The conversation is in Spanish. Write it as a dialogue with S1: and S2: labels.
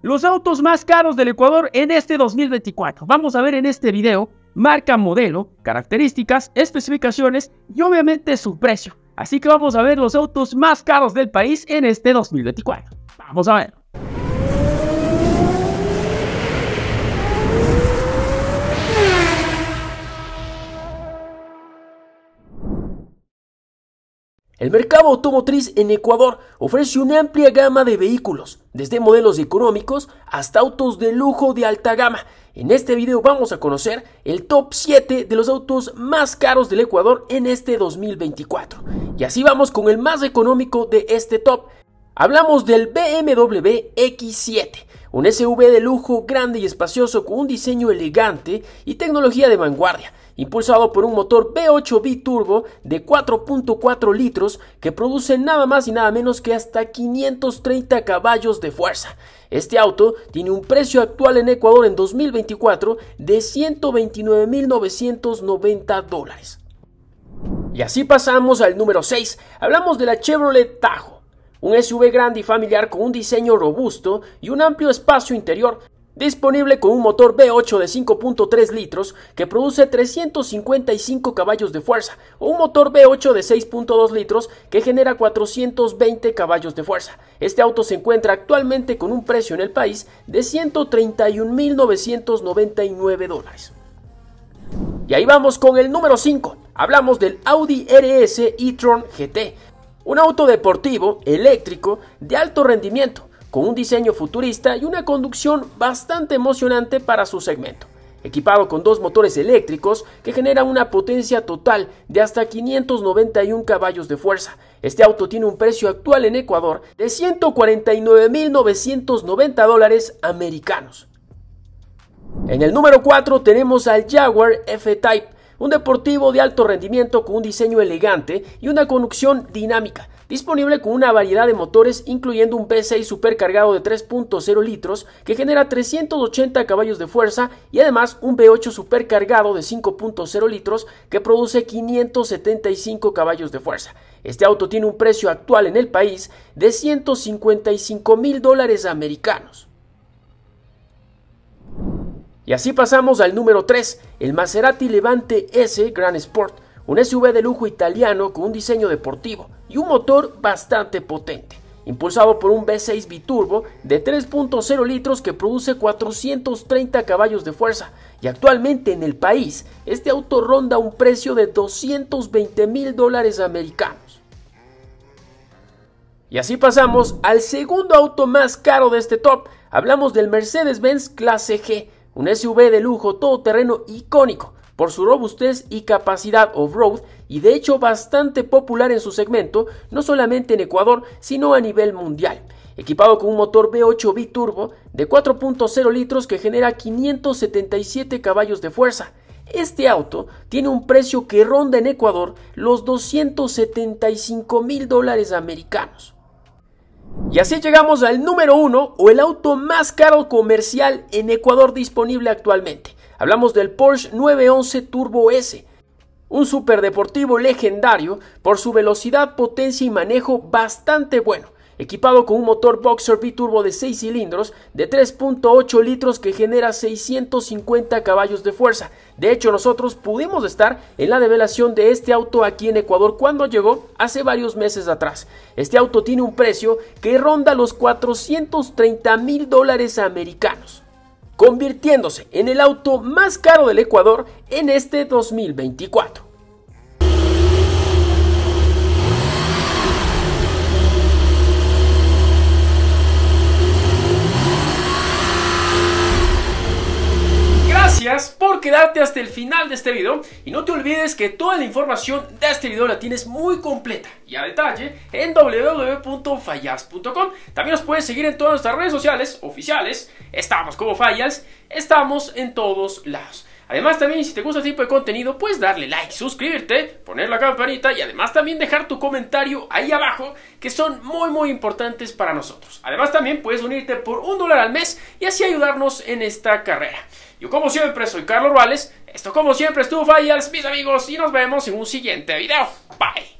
S1: Los autos más caros del Ecuador en este 2024. Vamos a ver en este video marca, modelo, características, especificaciones y obviamente su precio. Así que vamos a ver los autos más caros del país en este 2024. Vamos a ver.
S2: El mercado automotriz en Ecuador ofrece una amplia gama de vehículos, desde modelos económicos hasta autos de lujo de alta gama. En este video vamos a conocer el top 7 de los autos más caros del Ecuador en este 2024. Y así vamos con el más económico de este top. Hablamos del BMW X7, un SUV de lujo grande y espacioso con un diseño elegante y tecnología de vanguardia impulsado por un motor V8 biturbo de 4.4 litros que produce nada más y nada menos que hasta 530 caballos de fuerza. Este auto tiene un precio actual en Ecuador en 2024 de 129.990 dólares. Y así pasamos al número 6. Hablamos de la Chevrolet Tahoe, un SUV grande y familiar con un diseño robusto y un amplio espacio interior disponible con un motor V8 de 5.3 litros que produce 355 caballos de fuerza o un motor V8 de 6.2 litros que genera 420 caballos de fuerza. Este auto se encuentra actualmente con un precio en el país de 131.999 dólares. Y ahí vamos con el número 5. Hablamos del Audi RS e-tron GT, un auto deportivo eléctrico de alto rendimiento con un diseño futurista y una conducción bastante emocionante para su segmento. Equipado con dos motores eléctricos que generan una potencia total de hasta 591 caballos de fuerza. Este auto tiene un precio actual en Ecuador de 149.990 dólares americanos. En el número 4 tenemos al Jaguar F-Type, un deportivo de alto rendimiento con un diseño elegante y una conducción dinámica disponible con una variedad de motores incluyendo un V6 supercargado de 3.0 litros que genera 380 caballos de fuerza y además un V8 supercargado de 5.0 litros que produce 575 caballos de fuerza. Este auto tiene un precio actual en el país de 155 mil dólares americanos. Y así pasamos al número 3, el Maserati Levante S Grand Sport un SUV de lujo italiano con un diseño deportivo y un motor bastante potente, impulsado por un V6 biturbo de 3.0 litros que produce 430 caballos de fuerza y actualmente en el país este auto ronda un precio de 220 mil dólares americanos. Y así pasamos al segundo auto más caro de este top, hablamos del Mercedes-Benz Clase G, un SUV de lujo todoterreno icónico por su robustez y capacidad off-road y de hecho bastante popular en su segmento, no solamente en Ecuador, sino a nivel mundial. Equipado con un motor V8 biturbo de 4.0 litros que genera 577 caballos de fuerza. Este auto tiene un precio que ronda en Ecuador los 275 mil dólares americanos. Y así llegamos al número uno o el auto más caro comercial en Ecuador disponible actualmente. Hablamos del Porsche 911 Turbo S, un superdeportivo legendario por su velocidad, potencia y manejo bastante bueno, equipado con un motor Boxer biturbo de 6 cilindros de 3.8 litros que genera 650 caballos de fuerza. De hecho, nosotros pudimos estar en la develación de este auto aquí en Ecuador cuando llegó hace varios meses atrás. Este auto tiene un precio que ronda los 430 mil dólares americanos convirtiéndose en el auto más caro del Ecuador en este 2024.
S1: Gracias por quedarte hasta el final de este video y no te olvides que toda la información de este video la tienes muy completa y a detalle en www.fallas.com. También nos puedes seguir en todas nuestras redes sociales oficiales, estamos como Fallas, estamos en todos lados. Además también si te gusta este tipo de contenido puedes darle like, suscribirte, poner la campanita y además también dejar tu comentario ahí abajo que son muy muy importantes para nosotros. Además también puedes unirte por un dólar al mes y así ayudarnos en esta carrera. Yo como siempre soy Carlos Ruales, esto como siempre estuvo Fallas, mis amigos, y nos vemos en un siguiente video. Bye.